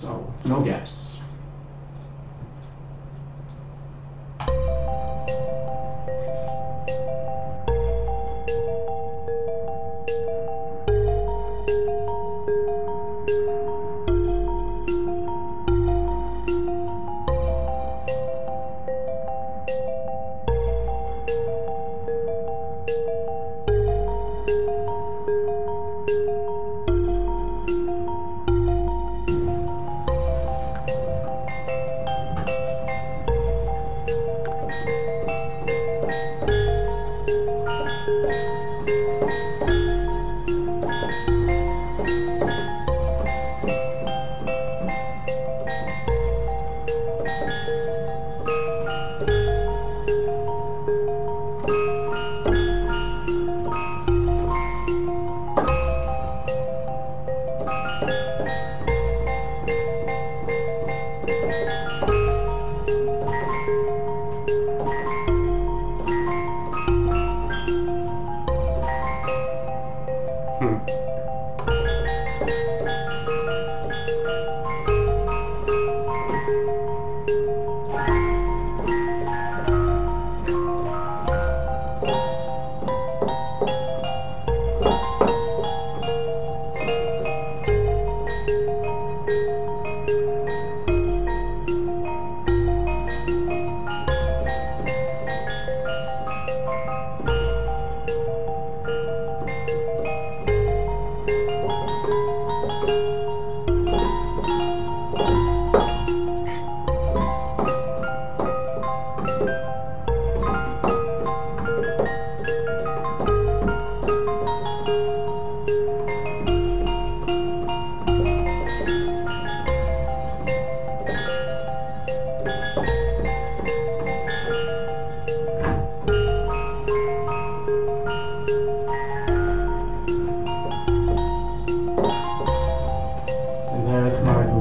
So, no guess. Hmm.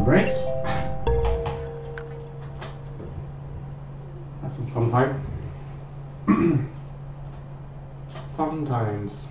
Break. That's some fun time. fun times.